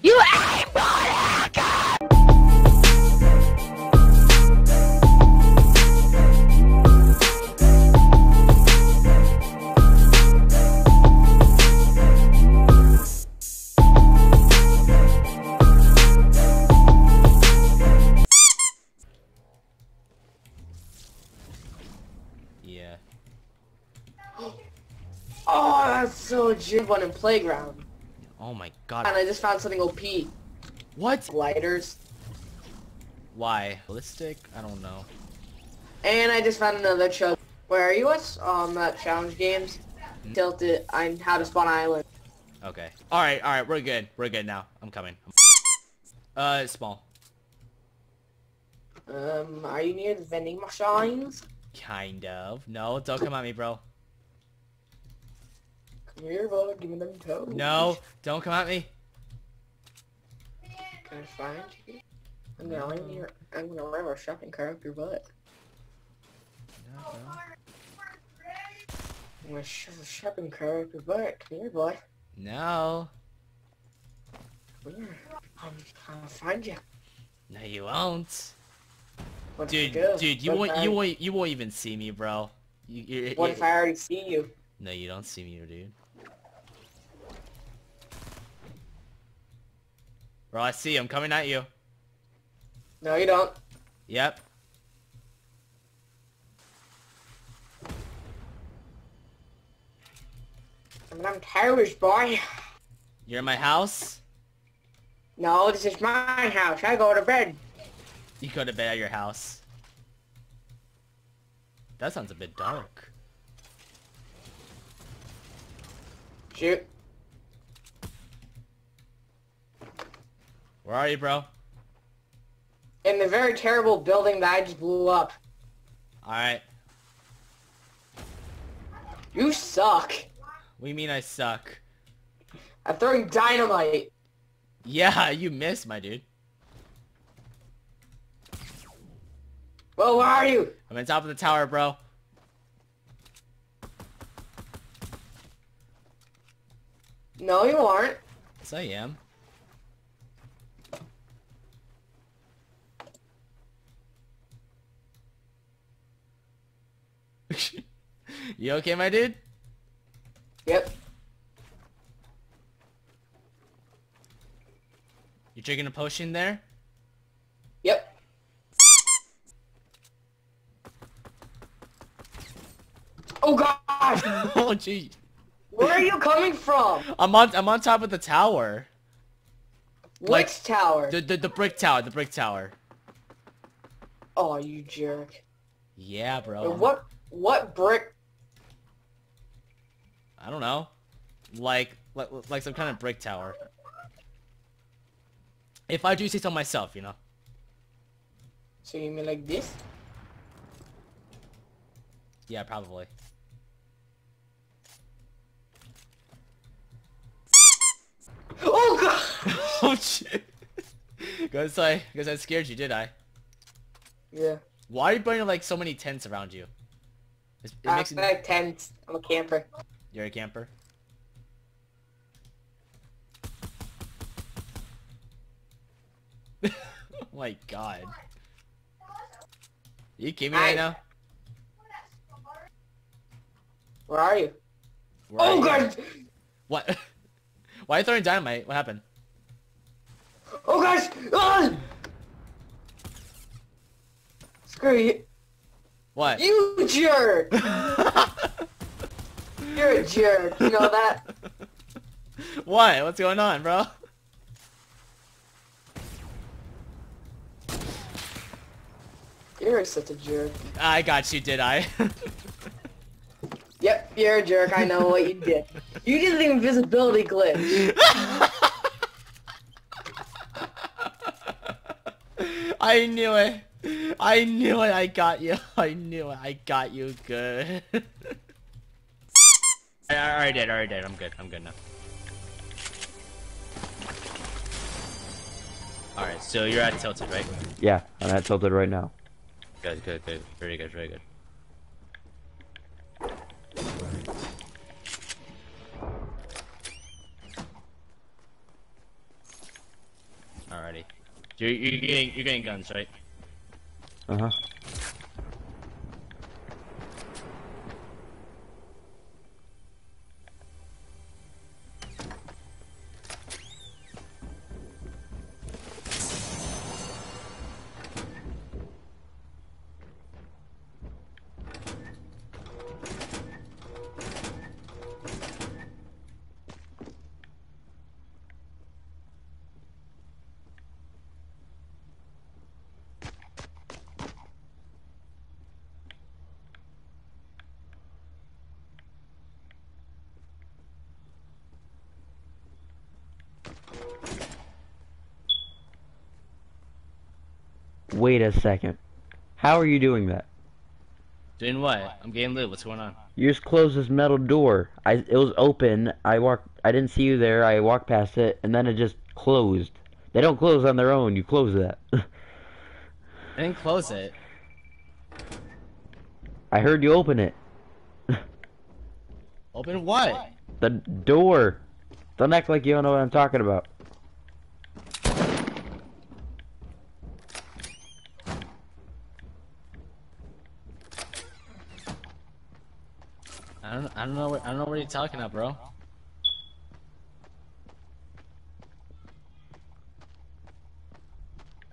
You aimbot hacker! Yeah. Oh, that's so legit one in playground. Oh my god. And. I just found something OP. What? Gliders. Why? Ballistic? I don't know. And I just found another chug. Where are you at? Um, that challenge games. Hmm? Tilted on how to spawn island. Okay. Alright, alright, we're good. We're good now. I'm coming. Uh, small. Um, are you near the vending machines? Kind of. No, don't come at me, bro. Here, bro. Give me them toes. No, don't come at me. Can I find you? I'm gonna land your, I'm gonna ram our shopping cart up your butt. No, bro. I'm gonna shove a shopping cart up your butt. Come here, boy. No. Come here. I'm gonna find you. No, you won't. What Dude, I dude, you What won't, I- you won't, you won't even see me, bro. You, you, What if I already see you? No, you don't see me, dude. Bro, I see him coming at you. No, you don't. Yep. I mean, I'm tired, boy. You're in my house? No, this is my house. I go to bed. You go to bed at your house. That sounds a bit dark. Shoot. Where are you, bro? In the very terrible building that I just blew up. Alright. You suck. What do you mean I suck? I'm throwing dynamite. Yeah, you missed, my dude. Well, where are you? I'm on top of the tower, bro. No, you aren't. Yes, I am. you okay, my dude? Yep. You drinking a potion there? Yep. Oh gosh! oh, gee. Where are you coming from? I'm on. I'm on top of the tower. Which Like- tower? The, the the brick tower. The brick tower. Oh, you jerk. Yeah, bro. What what brick? I don't know. Like like like some kind of brick tower. If I do say so myself, you know. So you mean like this? Yeah, probably. Oh god! oh shit. Guess I guess I scared you, did I? Yeah. Why are you burning like so many tents around you? It's- It I makes it, like tents. I'm a camper. You're a camper. oh my god. you kidding me right now? Where are you? Where are oh you? god! What? Why are you throwing dynamite? What happened? Oh gosh! Ah! Screw you. What? You jerk! You're a jerk. You know that? what? What's going on, bro? You're such a jerk. I got you, did I? Yep, you're a jerk. I know what you did. You did the invisibility glitch. I knew it. I knew it. I got you. I knew it. I got you good. I I already did. I already did. I'm good. I'm good now. Alright, so you're at Tilted, right? Yeah, I'm at tilted right now. Good, good, good. Very good, very good. You're, you're getting you're getting guns, right? 嗯哼。Wait a second. How are you doing that? Doing what? I'm getting lit. What's going on? You just closed this metal door. I it was open. I walked. I didn't see you there. I walked past it, and then it just closed. They don't close on their own. You close that. I didn't close it. I heard you open it. Open what? The door. Don't act like you don't know what I'm talking about. Don't I don't know what I don't know what you're talking about, bro.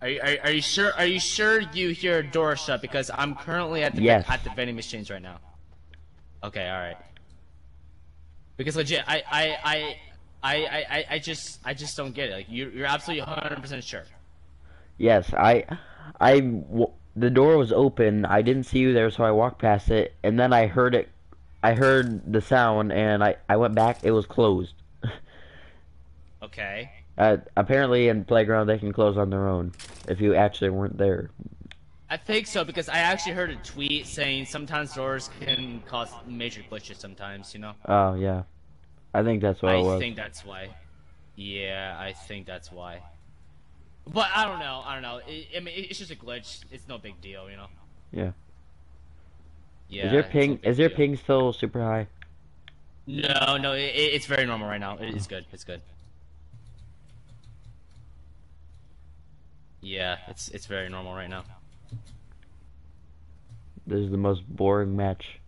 Are you, are, are you sure? Are you sure you hear a door shut? Because I'm currently at the Yes. at the vending machines right now. Okay, all right. Because legit, I I I I I, I- I just I just don't get it. Like you you're absolutely 100 percent sure. Yes, I, I, w- the door was open. I didn't see you there, so I walked past it, and then I heard it. I heard the sound, and I, I went back. It was closed. Okay. Uh, apparently, in playground, they can close on their own if you actually weren't there. I think so because I actually heard a tweet saying sometimes doors can cause major glitches. Sometimes, you know. Oh yeah, I think that's why. I it was. think that's why. Yeah, I think that's why. But I don't know. I don't know. I I mean, it's just a glitch. It's no big deal, you know. Yeah. Yeah. is your ping? Is your deal. ping still super high? No, no. It, it- it's very normal right now. It is good. It's good. Yeah, it's it's very normal right now. This is the most boring match.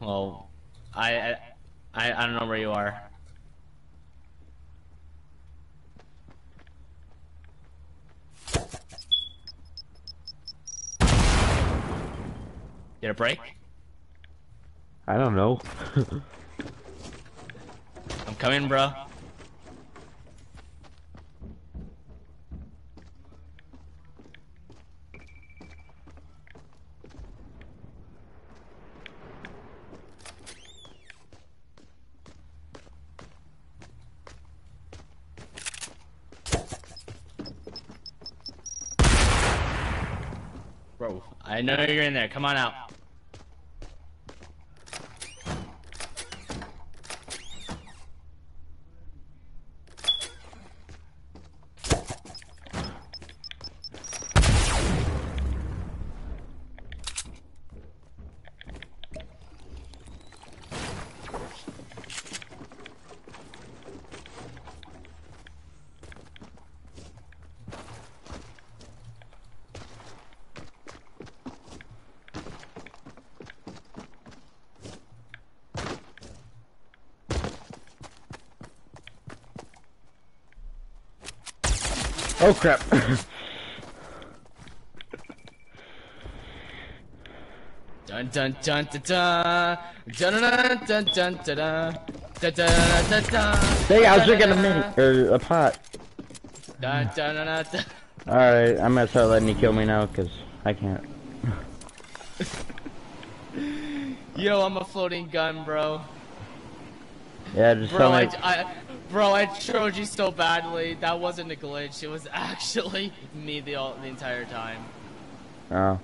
Well, I I I don't know where you are. Did a break? I don't know. I'm coming, bro. Bro, I know you're in there. Come on out. Oh crap! Dun dun dun dun dun dun dun dun dun dun dun dun dun dun dun Dang, I was drinking a mini or a pot. dun dun dun dun dun All right, I'm gonna start letting you kill me now because I can't. Yo, I'm a floating gun, bro. Yeah, just Bro, tell I. I, bro, I trolled you so badly. That wasn't a glitch. It was actually me the all, the entire time. Oh,